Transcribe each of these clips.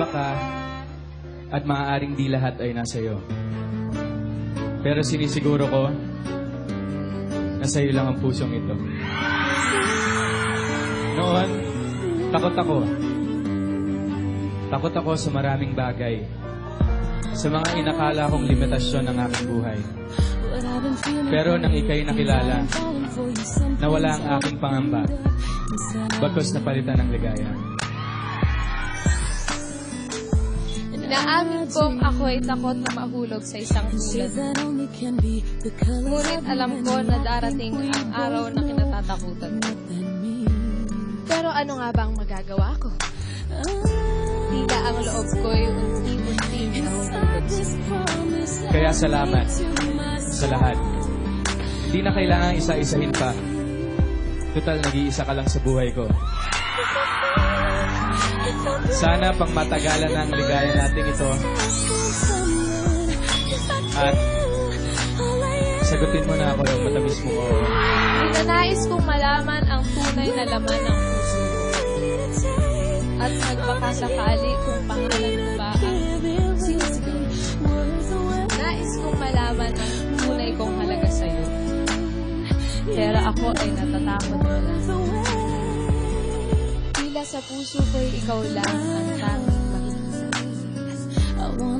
iba ka at maaaring di lahat ay nasa iyo. Pero sinisiguro ko na sa iyo lang ang pusong ito. Noon, takot ako. Takot ako sa maraming bagay. Sa mga inakala kong limitasyon ng aking buhay. Pero nang ikay nakilala, nawala ang aking pangamba. Bagkos napalitan ng ligaya. Naamin kong ako ay takot na mahulog sa isang tulad. Ngunit alam ko na darating ang araw na kinatatakutan ko. Pero ano nga ba ang magagawa ko? Tila ang loob ko'y sa Kaya salamat sa lahat. Hindi na kailangan isa-isahin pa. Total, nag-iisa ka lang sa buhay ko. Sana pang matagalan ang ligaya natin ito at sagutin mo na ako ng matamis mo ko. Ninanais kong malaman ang tunay na laman ng puso. At magpakasakali kung pangalan mo ba ang sinisigaw. Nais kong malaman ang tunay kong halaga sa'yo. Pero ako ay natatakot mo lang. Tila sa puso ko'y ikaw lang ang tanging makikita.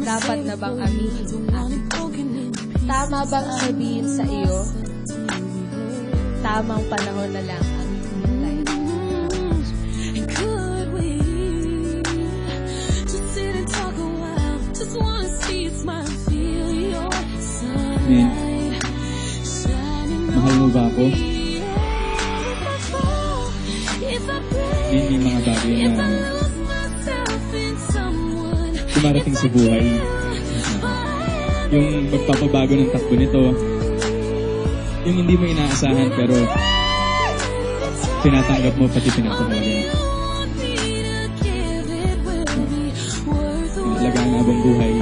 Dapat na bang aminin ang Tama bang sabihin sa iyo? Tamang panahon na lang ang hinintay. Men, mahal mo ba ako? Bagay na dumarating sa buhay. Yung magpapabago ng takbo nito. Yung hindi mo inaasahan pero tinatanggap mo pati pinapahalaga. Alagaan ang habang buhay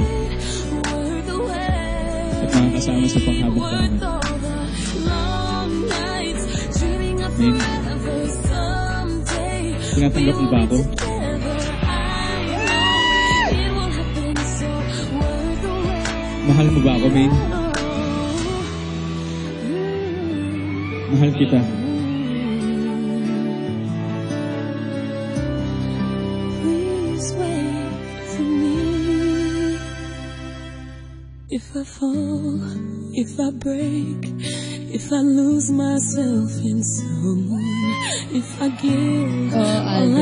at mga kasama sa panghabang panahon. Tinatanggap? Mahal mo ba ako? Mahal kita. If I fall, if I break, if I lose myself in someone, it's a gift. Oh, I oh,